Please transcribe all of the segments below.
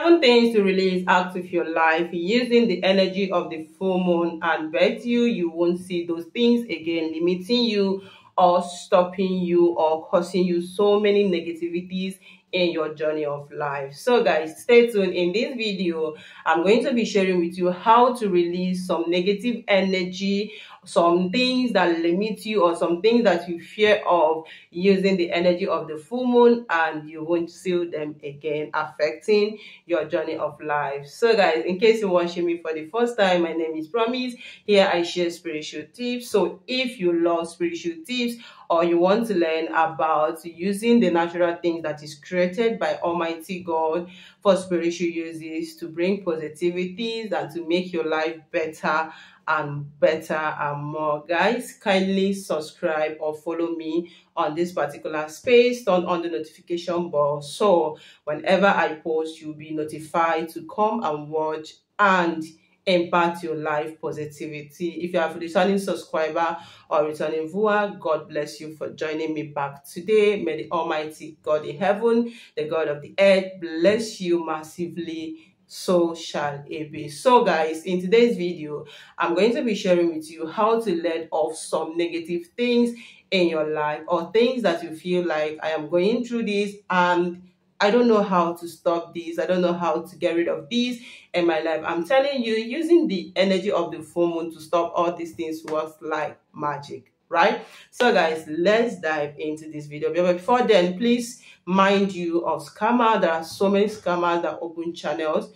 Seven things to release out of your life using the energy of the full moon and bet you you won't see those things again limiting you or stopping you or causing you so many negativities in your journey of life. So guys, stay tuned. In this video, I'm going to be sharing with you how to release some negative energy, some things that limit you or some things that you fear of using the energy of the full moon and you won't feel them again affecting your journey of life. So guys, in case you're watching me for the first time, my name is Promise. Here I share spiritual tips. So if you love spiritual tips or you want to learn about using the natural things that is created by Almighty God for spiritual uses to bring positivities and to make your life better and better and more guys kindly subscribe or follow me on this particular space turn on the notification bell so whenever i post you'll be notified to come and watch and impact your life positivity. If you are a returning subscriber or returning viewer, God bless you for joining me back today. May the Almighty God in heaven, the God of the earth, bless you massively so shall it be. So guys, in today's video, I'm going to be sharing with you how to let off some negative things in your life or things that you feel like I am going through this and I don't know how to stop this. I don't know how to get rid of this in my life. I'm telling you, using the energy of the full moon to stop all these things works like magic, right? So guys, let's dive into this video. But before then, please mind you of scammer. There are so many scammers that open channels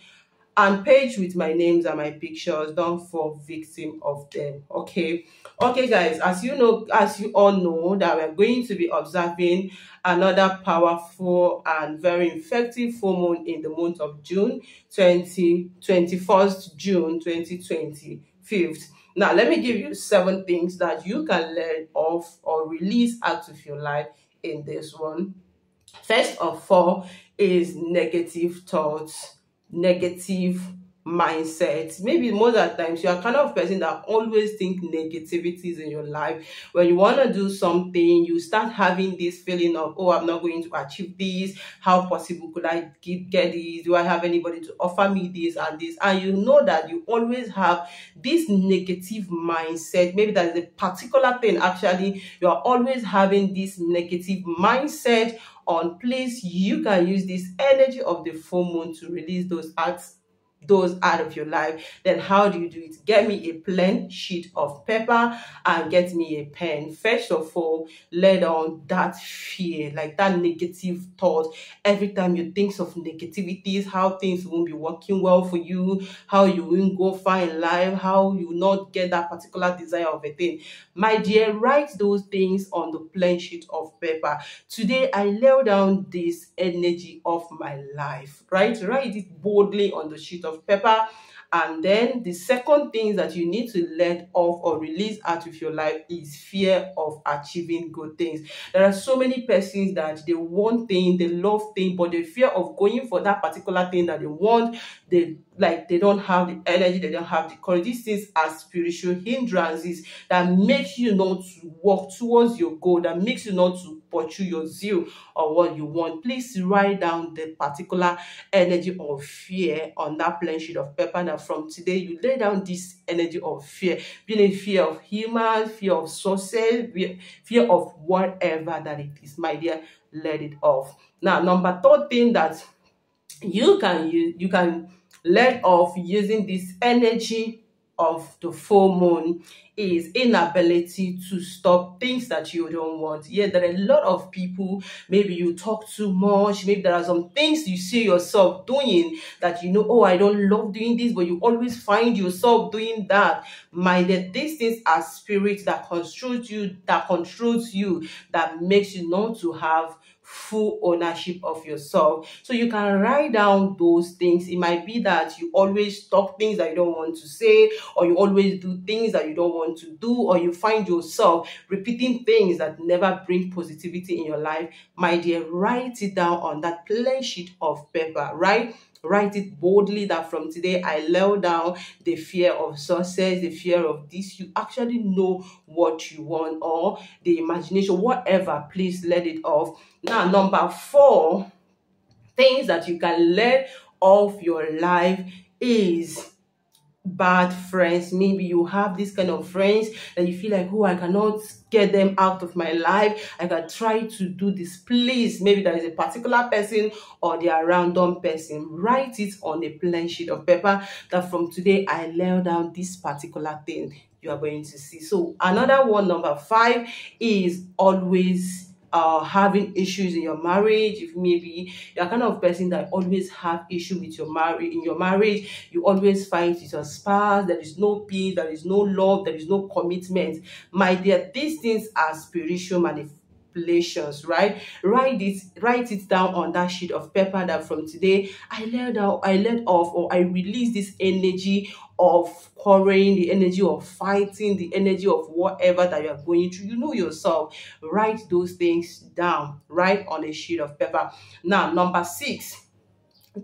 and page with my names and my pictures don't fall victim of them okay okay guys as you know as you all know that we're going to be observing another powerful and very effective full moon in the month of june 20 21st june 2025 now let me give you seven things that you can learn off or release out of your life in this one. First of all is negative thoughts negative mindset. Maybe most of the times you are kind of person that always think negativities in your life. When you want to do something you start having this feeling of oh i'm not going to achieve this. How possible could i get, get this? Do i have anybody to offer me this and this? And you know that you always have this negative mindset. Maybe that is a particular thing. Actually you are always having this negative mindset on please you can use this energy of the full moon to release those acts those out of your life, then how do you do it? Get me a plain sheet of paper and get me a pen. First of all, let down that fear, like that negative thought. Every time you think of negativities, how things won't be working well for you, how you won't go far in life, how you not get that particular desire of a thing. My dear, write those things on the plain sheet of paper. Today, I lay down this energy of my life, right? Write it boldly on the sheet of of pepper and then the second thing that you need to let off or release out of your life is fear of achieving good things. There are so many persons that they want thing, they love thing, but the fear of going for that particular thing that they want, they like they don't have the energy, they don't have the courage. These things are spiritual hindrances that makes you not to walk towards your goal, that makes you not to pursue your zeal or what you want. Please write down the particular energy of fear on that plain sheet of paper. That from today you lay down this energy of fear, being a fear of human, fear of success, fear of whatever that it is. My dear, let it off. Now, number third thing that you can use, you can let off using this energy of the full moon is inability to stop things that you don't want. Yeah, there are a lot of people, maybe you talk too much, maybe there are some things you see yourself doing that you know, oh, I don't love doing this, but you always find yourself doing that. My that these things are spirits that controls you, that controls you, that makes you not to have full ownership of yourself. So you can write down those things. It might be that you always talk things that you don't want to say, or you always do things that you don't want to do, or you find yourself repeating things that never bring positivity in your life. My dear, write it down on that plain sheet of paper, right? Write it boldly that from today I lay down the fear of success, the fear of this. You actually know what you want or the imagination, whatever, please let it off. Now, number four, things that you can learn of your life is bad friends. Maybe you have this kind of friends that you feel like oh i cannot get them out of my life. I can try to do this. Please. Maybe there is a particular person or they are random person. Write it on a plain sheet of paper that from today i lay down this particular thing you are going to see. So another one number five is always uh, having issues in your marriage, if maybe you're kind of person that always have issue with your marriage, in your marriage, you always fight with your spouse, there is no peace, there is no love, there is no commitment. My dear, these things are spiritual manifestations right write it write it down on that sheet of paper that from today i let out i let off or i release this energy of quarreling, the energy of fighting, the energy of whatever that you are going through. You know yourself. Write those things down, write on a sheet of paper. Now, number six,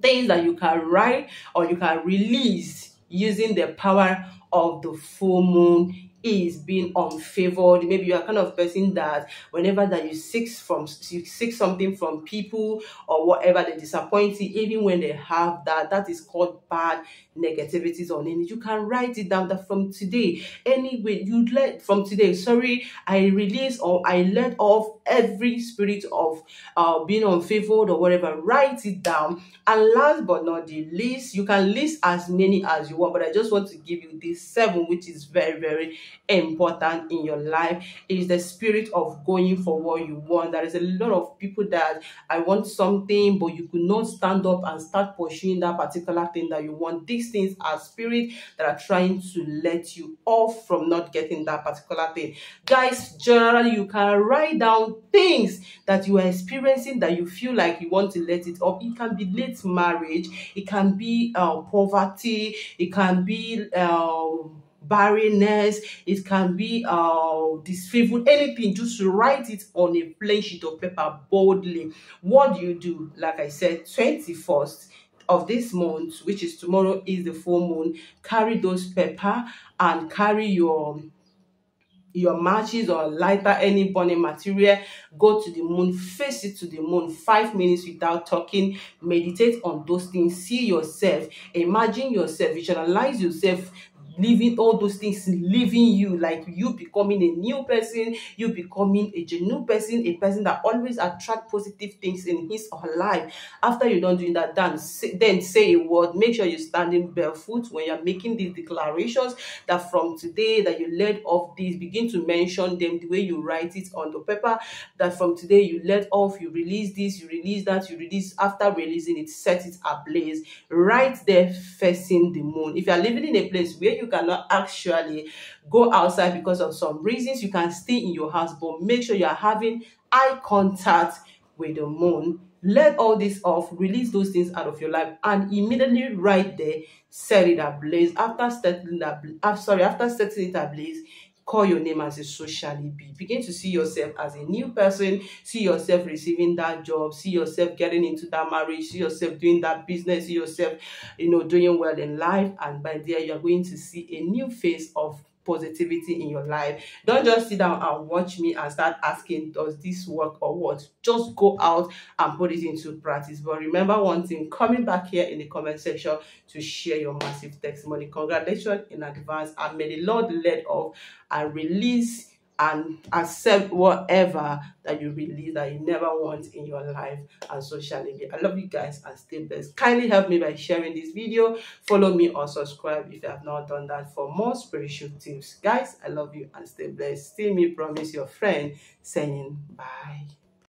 things that you can write or you can release using the power of the full moon is being unfavored. Maybe you're kind of person that whenever that you seek from you seek something from people or whatever they disappoint you even when they have that that is called bad negativities on it. You can write it down that from today anyway you let from today sorry i release or i let off every spirit of uh being unfavored or whatever. Write it down. And last but not the least you can list as many as you want but i just want to give you this seven which is very very important in your life is the spirit of going for what you want. There is a lot of people that I want something, but you could not stand up and start pursuing that particular thing that you want. These things are spirits that are trying to let you off from not getting that particular thing. Guys, generally, you can write down things that you are experiencing that you feel like you want to let it off. It can be late marriage, it can be uh, poverty, it can be uh, barrenness, it can be uh, disfavored, anything. Just write it on a plain sheet of paper boldly. What do you do? Like I said, 21st of this month, which is tomorrow, is the full moon. Carry those paper and carry your your matches or lighter any burning material go to the moon face it to the moon five minutes without talking meditate on those things see yourself imagine yourself visualize yourself leaving all those things leaving you like you becoming a new person you becoming a genuine person a person that always attract positive things in his or her life. After you're done doing that then say, then say a word. Make sure you're standing barefoot when you're making these declarations that from today that you let off these begin to mention them the way you write it on the paper that from today you let off you release this you release that you release. After releasing it set it ablaze. Right there facing the moon. If you are living in a place where you cannot actually go outside because of some reasons. You can stay in your house, but make sure you are having eye contact with the moon. Let all this off, release those things out of your life, and immediately right there, set it ablaze. After setting that, uh, sorry, after setting it ablaze, call your name as a socially be. Begin to see yourself as a new person. See yourself receiving that job. See yourself getting into that marriage. See yourself doing that business. See yourself, you know, doing well in life. And by there, you're going to see a new face of positivity in your life. Don't just sit down and watch me and start asking, does this work or what? Just go out and put it into practice. But remember one thing, coming back here in the comment section to share your massive testimony. Congratulations in advance and may the Lord lead off and release and accept whatever that you release that you never want in your life and social media. I love you guys and stay blessed. Kindly help me by sharing this video. Follow me or subscribe if you have not done that for more spiritual tips. Guys, I love you and stay blessed. Still me promise your friend saying bye.